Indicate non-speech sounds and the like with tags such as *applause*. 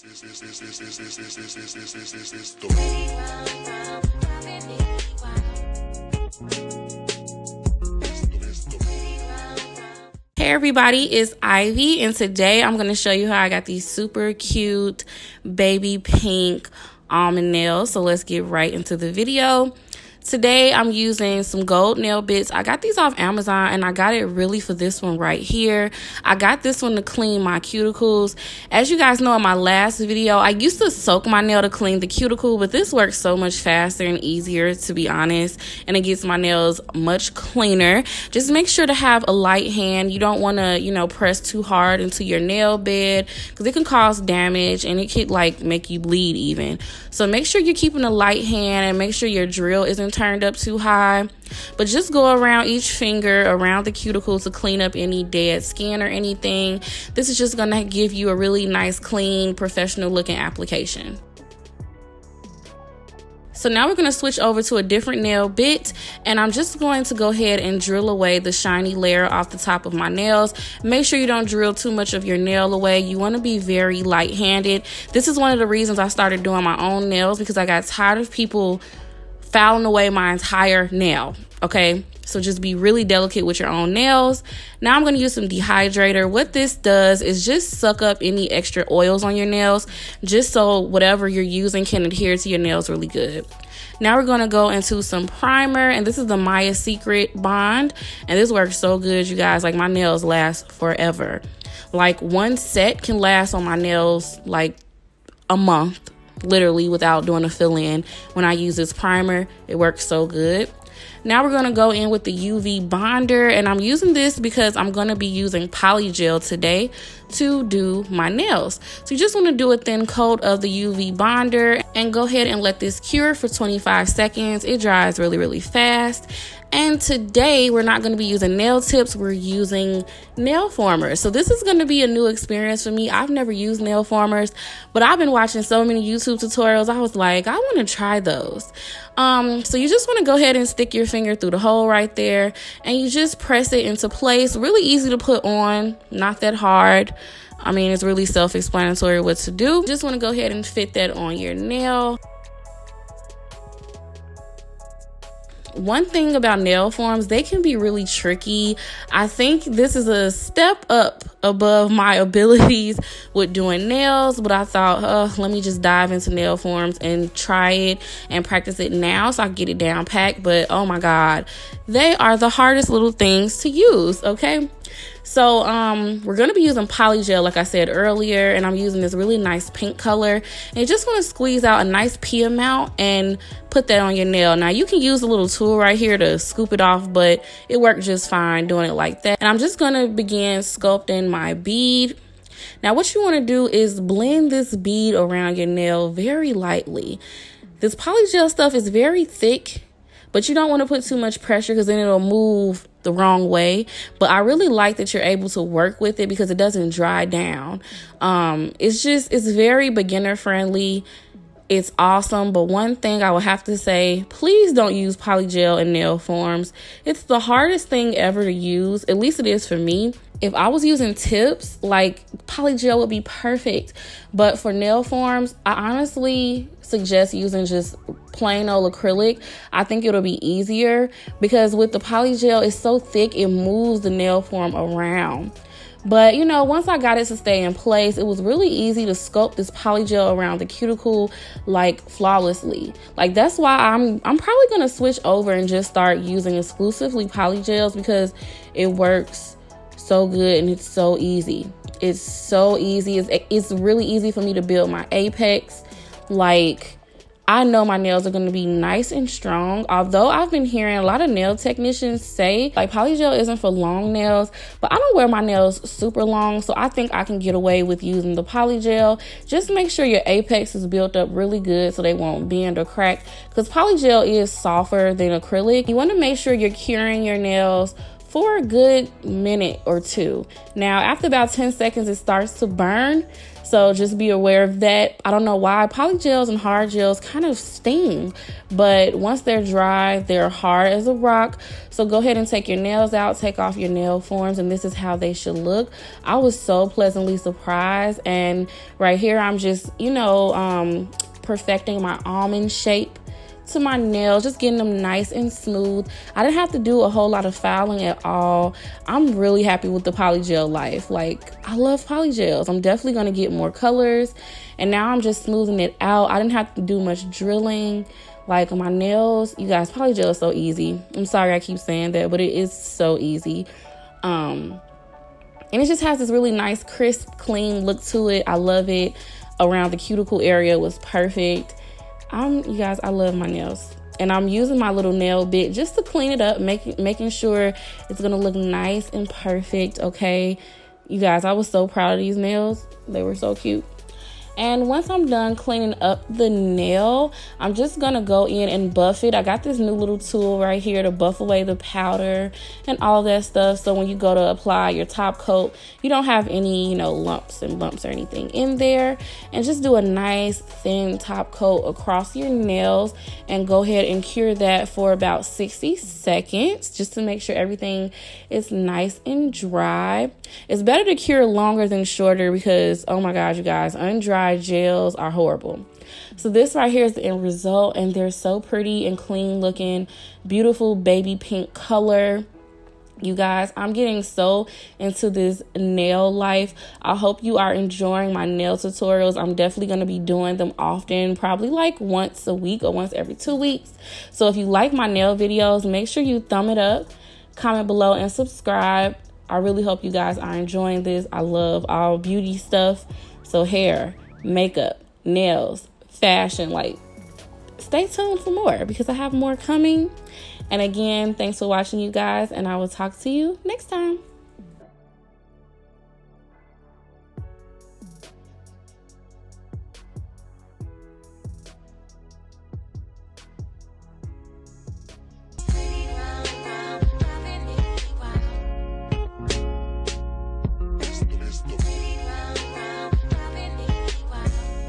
Hey everybody, it's Ivy, and today I'm going to show you how I got these super cute baby pink almond nails. So let's get right into the video. Today I'm using some gold nail bits. I got these off Amazon and I got it really for this one right here. I got this one to clean my cuticles. As you guys know in my last video, I used to soak my nail to clean the cuticle, but this works so much faster and easier to be honest. And it gets my nails much cleaner. Just make sure to have a light hand. You don't want to, you know, press too hard into your nail bed because it can cause damage and it could like make you bleed even. So make sure you're keeping a light hand and make sure your drill isn't turned up too high. But just go around each finger, around the cuticles to clean up any dead skin or anything. This is just going to give you a really nice, clean, professional looking application. So now we're going to switch over to a different nail bit and I'm just going to go ahead and drill away the shiny layer off the top of my nails. Make sure you don't drill too much of your nail away. You want to be very light handed. This is one of the reasons I started doing my own nails because I got tired of people fouling away my entire nail. Okay, so just be really delicate with your own nails. Now I'm going to use some dehydrator. What this does is just suck up any extra oils on your nails, just so whatever you're using can adhere to your nails really good. Now we're going to go into some primer, and this is the Mia Secret Bond, and this works so good, you guys. Like my nails last forever. Like one set can last on my nails like a month literally without doing a fill in. When I use this primer, it works so good. Now we're going to go in with the UV bonder and I'm using this because I'm going to be using polygel today to do my nails. So you just want to do a thin coat of the UV bonder and go ahead and let this cure for 25 seconds. It dries really, really fast. And today we're not going to be using nail tips, we're using nail formers. So this is going to be a new experience for me. I've never used nail formers, but I've been watching so many YouTube tutorials. I was like, I want to try those. Um, so you just want to go ahead and stick your finger through the hole right there and you just press it into place. Really easy to put on, not that hard. I mean, it's really self explanatory what to do. Just want to go ahead and fit that on your nail. One thing about nail forms, they can be really tricky. I think this is a step up above my *laughs* abilities with doing nails, but I thought, uh, let me just dive into nail forms and try it and practice it now so I get it down packed. But oh my God, they are the hardest little things to use, okay? So um, we're going to be using polygel, like I said earlier, and I'm using this really nice pink color. And you just want to squeeze out a nice pea amount and put that on your nail. Now you can use a little tool right here to scoop it off, but it worked just fine doing it like that. And I'm just going to begin sculpting my bead. Now what you want to do is blend this bead around your nail very lightly. This polygel stuff is very thick but you don't want to put too much pressure because then it'll move the wrong way. But I really like that you're able to work with it because it doesn't dry down. Um, it's just, it's very beginner friendly. It's awesome, but one thing I would have to say, please don't use polygel in nail forms. It's the hardest thing ever to use, at least it is for me. If I was using tips, like polygel would be perfect. But for nail forms, I honestly suggest using just plain old acrylic. I think it'll be easier because with the polygel, it's so thick, it moves the nail form around. But you know, once I got it to stay in place, it was really easy to sculpt this polygel around the cuticle like flawlessly. Like that's why I'm I'm probably gonna switch over and just start using exclusively polygels because it works so good and it's so easy. It's so easy. It's it's really easy for me to build my apex. Like I know my nails are going to be nice and strong. Although I've been hearing a lot of nail technicians say like polygel isn't for long nails, but I don't wear my nails super long, so I think I can get away with using the polygel. Just make sure your apex is built up really good so they won't bend or crack because polygel is softer than acrylic. You want to make sure you're curing your nails for a good minute or two. Now, after about 10 seconds, it starts to burn. So just be aware of that. I don't know why polygels and hard gels kind of sting, but once they're dry, they're hard as a rock. So go ahead and take your nails out, take off your nail forms, and this is how they should look. I was so pleasantly surprised. And right here, I'm just, you know, um, perfecting my almond shape to my nails, just getting them nice and smooth. I didn't have to do a whole lot of filing at all. I'm really happy with the polygel life. Like, I love polygels. I'm definitely going to get more colors. And now I'm just smoothing it out. I didn't have to do much drilling. Like my nails, you guys, polygel is so easy. I'm sorry I keep saying that, but it is so easy. Um, and it just has this really nice, crisp, clean look to it. I love it. Around the cuticle area was perfect. I'm you guys, I love my nails. And I'm using my little nail bit just to clean it up, making making sure it's gonna look nice and perfect. Okay. You guys, I was so proud of these nails. They were so cute. And once I'm done cleaning up the nail, I'm just gonna go in and buff it. I got this new little tool right here to buff away the powder and all that stuff. So when you go to apply your top coat, you don't have any, you know, lumps and bumps or anything in there. And just do a nice thin top coat across your nails and go ahead and cure that for about 60 seconds just to make sure everything is nice and dry. It's better to cure longer than shorter because, oh my gosh, you guys, gels are horrible. So this right here is the end result and they're so pretty and clean looking, beautiful baby pink color. You guys, I'm getting so into this nail life. I hope you are enjoying my nail tutorials. I'm definitely going to be doing them often, probably like once a week or once every two weeks. So if you like my nail videos, make sure you thumb it up, comment below, and subscribe. I really hope you guys are enjoying this. I love all beauty stuff. So hair, makeup, nails, fashion. Like, stay tuned for more because I have more coming. And again, thanks for watching, you guys, and I will talk to you next time.